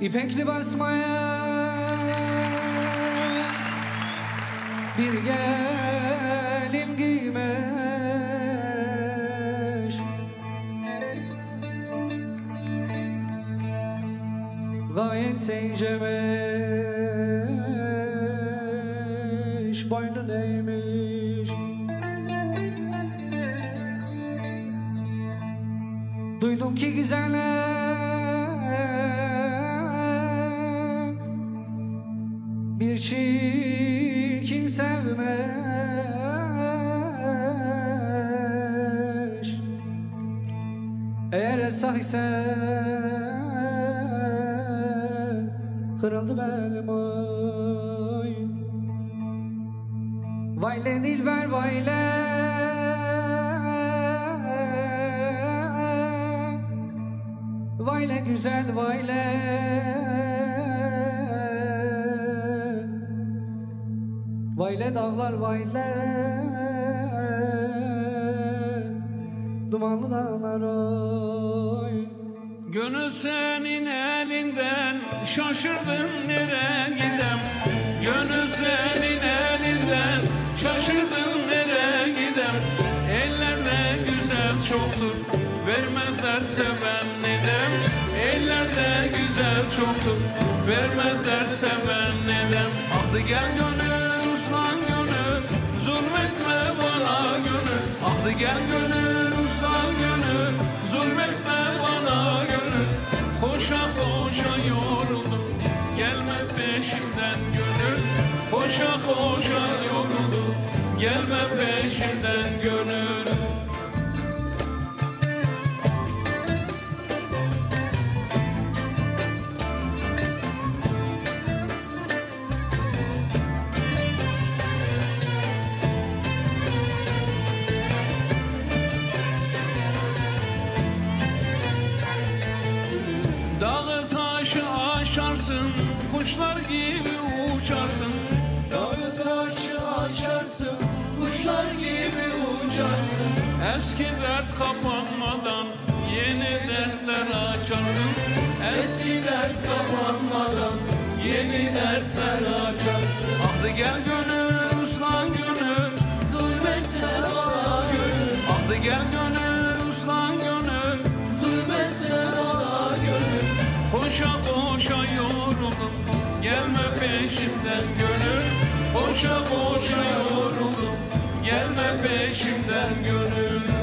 İpekli basmaya bir gelin giymiş. Gayet sencemiş Boynu neymiş Duydum ki güzeller Bir çirkin sevmiş Eğer esah ise Kırıldı belim ay Vay le Dilber vay le. Vay le güzel vay le Vay le dağlar vay le. Dumanlı dağlar oy. Gönül senin elinden şaşırdım nereye gidem? Gönül senin elinden şaşırdım nereye gidem? Ellerde güzel çoktur vermezlerse ben nedem Ellerde güzel çoktur vermezlerse ben nedem Ahdı gel gönül Ahdı gel gönül uslan gönül zulmetme bana gönül. Koşa koşa yoruldum gelme peşimden gönül. Koşa koşa yoruldum gelme peşimden gönül kuşlar gibi uçarsın Dağı taşı aşarsın, kuşlar gibi uçarsın. Eski dert kapanmadan yeni dertler açarsın Eski dert kapanmadan yeni dertler açarsın. Ahdı gel gönül uslan gönül Zulmetme bana gönül, Ahdı gel gönül uslan gönül zulmetme bana gönül. Koşa koşa yoruldum gelme peşimden gönül Koşa koşa yoruldum. Gelme peşimden gönül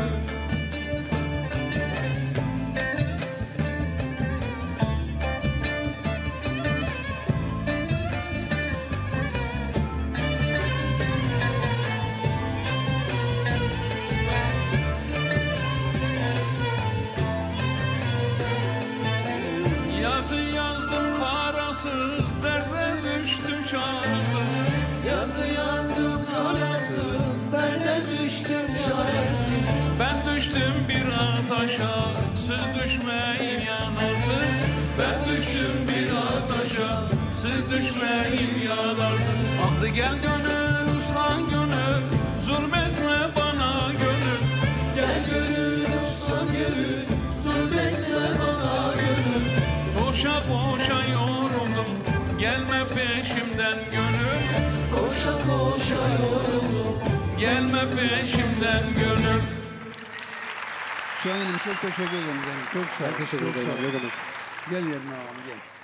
Yazı yazdım karasız, derde düştüm çaresiz. Ben düştüm bir ataşa siz düşmeyin yanarsız Ben düştüm bir ataşa siz düşmeyin yanarsız gel gönül uslan gönül zulmetme bana gönül Gel gönül, uslan gönül, zulmetme bana gönül. Koşa yoruldum gelme peşimden gönül Koşa koşa yoruldum. Gelme peşimden gönül Şahin'im çok teşekkür ederim. Çok sağ ol. Teşekkür ederim. Gel yerine ağam gel.